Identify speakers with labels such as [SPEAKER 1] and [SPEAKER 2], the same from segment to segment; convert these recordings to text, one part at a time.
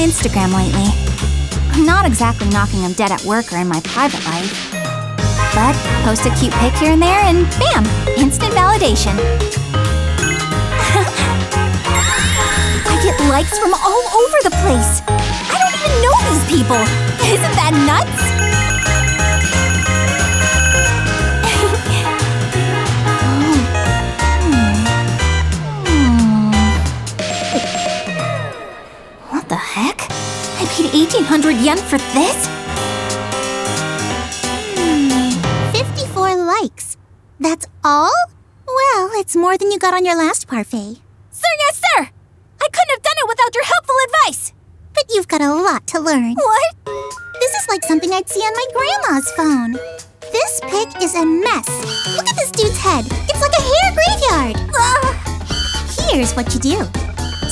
[SPEAKER 1] Instagram lately. I'm not exactly knocking him dead at work or in my private life. But post a cute pic here and there and bam, instant validation. I get likes from all over the place. I don't even know these people. Isn't that nuts? I paid 1800 yen for this?
[SPEAKER 2] Hmm, 54 likes. That's all? Well, it's more than you got on your last parfait.
[SPEAKER 1] Sir, yes, sir! I couldn't have done it without your helpful advice!
[SPEAKER 2] But you've got a lot to learn.
[SPEAKER 1] What?
[SPEAKER 2] This is like something I'd see on my grandma's phone. This pic is a mess. Look at this dude's head. It's like a hair graveyard.
[SPEAKER 1] Uh,
[SPEAKER 2] Here's what you do.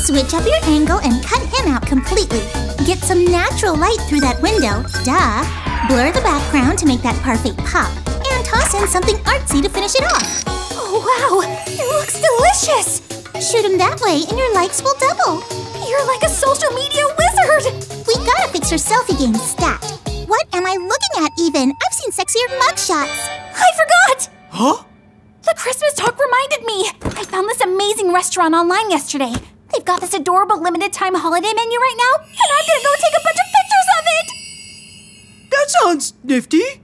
[SPEAKER 2] Switch up your angle and cut him out completely. Get some natural light through that window, duh. Blur the background to make that parfait pop. And toss in something artsy to finish it off.
[SPEAKER 1] oh, wow! It looks delicious!
[SPEAKER 2] Shoot him that way and your likes will double.
[SPEAKER 1] You're like a social media wizard!
[SPEAKER 2] We gotta fix your selfie game stat. What am I looking at even? I've seen sexier mugshots.
[SPEAKER 1] I forgot!
[SPEAKER 3] Huh?
[SPEAKER 1] The Christmas talk reminded me! I found this amazing restaurant online yesterday. They've got this adorable limited time holiday menu right now, and I'm gonna go take a bunch of pictures of it!
[SPEAKER 3] That sounds nifty.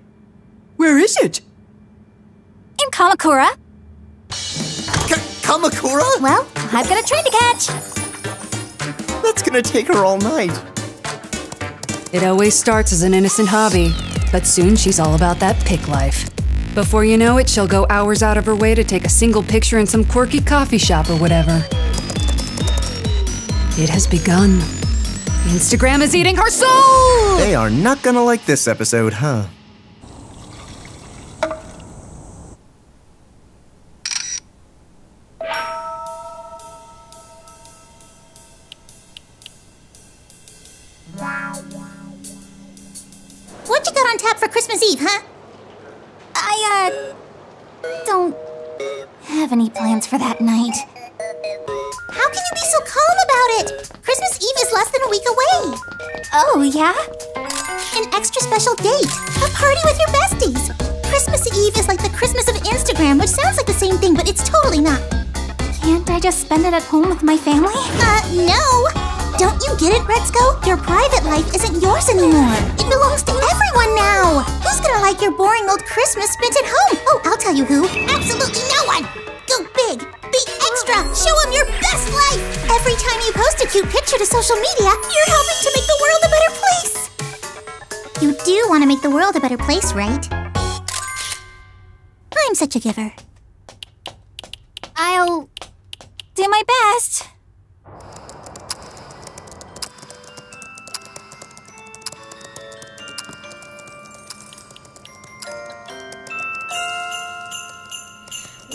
[SPEAKER 3] Where is it?
[SPEAKER 1] In Kamakura.
[SPEAKER 4] K- Kamakura?
[SPEAKER 1] Well, I've got a train to catch.
[SPEAKER 4] That's gonna take her all night.
[SPEAKER 5] It always starts as an innocent hobby, but soon she's all about that pic life. Before you know it, she'll go hours out of her way to take a single picture in some quirky coffee shop or whatever. It has begun. Instagram is eating her soul!
[SPEAKER 4] They are not gonna like this episode, huh?
[SPEAKER 2] What you got on tap for Christmas Eve, huh?
[SPEAKER 1] I, uh, don't have any plans for that night.
[SPEAKER 2] You be so calm about it? Christmas Eve is less than a week away.
[SPEAKER 1] Oh, yeah?
[SPEAKER 2] An extra special date. A party with your besties. Christmas Eve is like the Christmas of Instagram, which sounds like the same thing, but it's totally not.
[SPEAKER 1] Can't I just spend it at home with my family?
[SPEAKER 2] Uh, no. Don't you get it, Retsuko? Your private life isn't yours anymore. It belongs to everyone now. Who's gonna like your boring old Christmas spent at home? Oh, I'll tell you who. Absolutely no one. Every time you post a cute picture to social media, you're helping to make the world a better place. You do want to make the world a better place, right? I'm such a giver.
[SPEAKER 1] I'll do my best.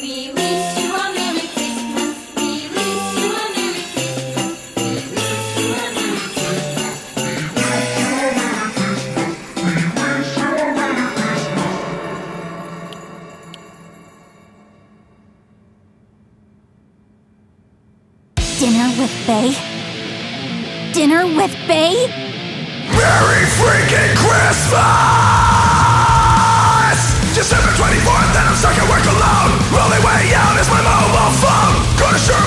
[SPEAKER 6] We
[SPEAKER 1] Dinner with Bay? Dinner with Bay?
[SPEAKER 7] Merry freaking Christmas! December 24th and I'm stuck at work alone. Only way out is my mobile phone. Gonna.